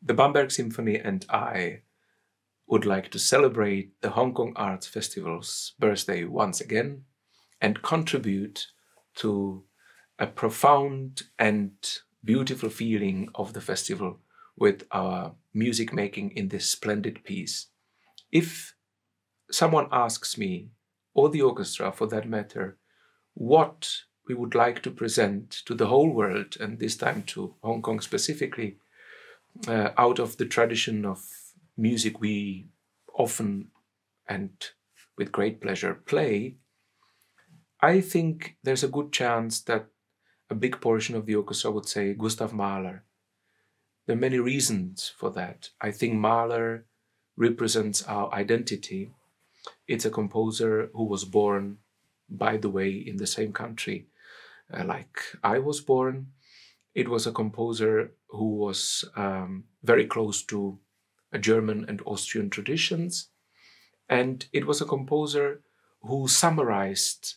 The Bamberg Symphony and I would like to celebrate the Hong Kong Arts Festival's birthday once again and contribute to a profound and beautiful feeling of the festival with our music making in this splendid piece. If someone asks me, or the orchestra for that matter, what we would like to present to the whole world, and this time to Hong Kong specifically, uh, out of the tradition of music we often and with great pleasure play, I think there's a good chance that a big portion of the orchestra would say Gustav Mahler. There are many reasons for that. I think Mahler represents our identity. It's a composer who was born, by the way, in the same country uh, like I was born. It was a composer who was um, very close to German and Austrian traditions. And it was a composer who summarized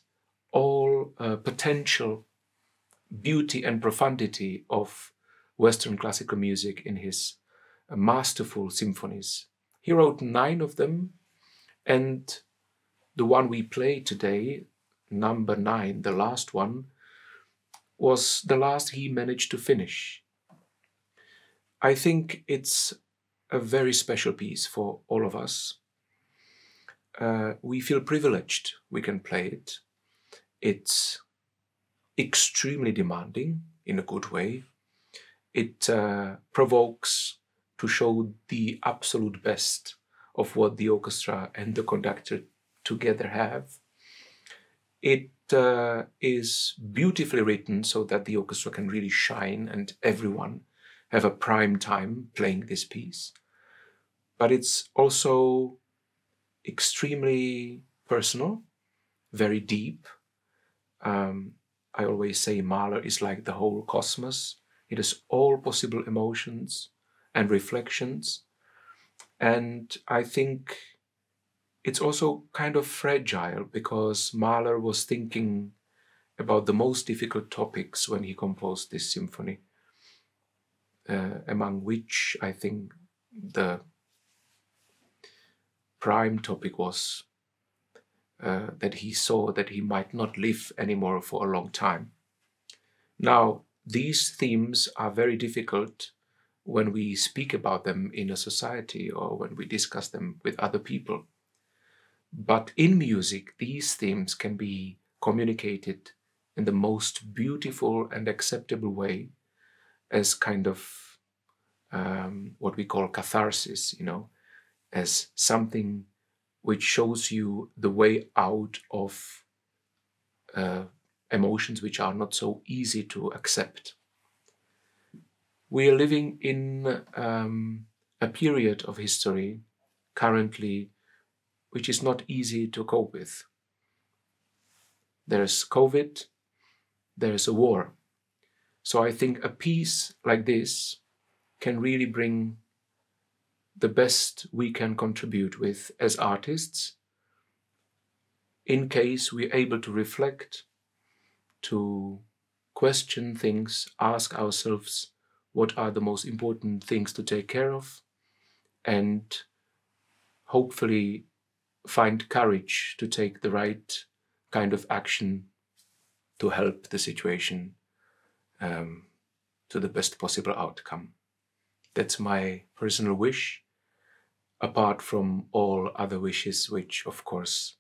all uh, potential beauty and profundity of Western classical music in his uh, masterful symphonies. He wrote nine of them, and the one we play today, number nine, the last one, was the last he managed to finish. I think it's a very special piece for all of us. Uh, we feel privileged we can play it. It's extremely demanding in a good way. It uh, provokes to show the absolute best of what the orchestra and the conductor together have. It uh, is beautifully written so that the orchestra can really shine and everyone have a prime time playing this piece. But it's also extremely personal, very deep. Um, I always say Mahler is like the whole cosmos. It has all possible emotions and reflections. And I think it's also kind of fragile because Mahler was thinking about the most difficult topics when he composed this symphony, among which I think the prime topic was uh, that he saw that he might not live anymore for a long time. Now, these themes are very difficult when we speak about them in a society or when we discuss them with other people. But in music, these themes can be communicated in the most beautiful and acceptable way as kind of um, what we call catharsis, you know, as something which shows you the way out of uh, emotions which are not so easy to accept. We are living in um, a period of history currently which is not easy to cope with. There's COVID, there's a war. So I think a piece like this can really bring the best we can contribute with as artists in case we're able to reflect, to question things, ask ourselves what are the most important things to take care of, and hopefully find courage to take the right kind of action to help the situation um, to the best possible outcome. That's my personal wish, apart from all other wishes, which of course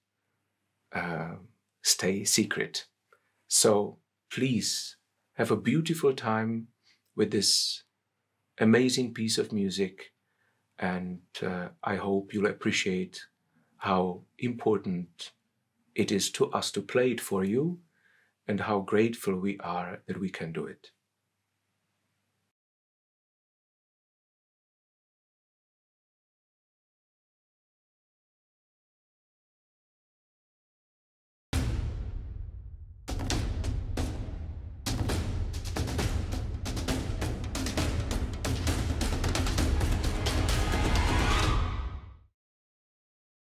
uh, stay secret. So please have a beautiful time with this amazing piece of music, and uh, I hope you'll appreciate how important it is to us to play it for you and how grateful we are that we can do it.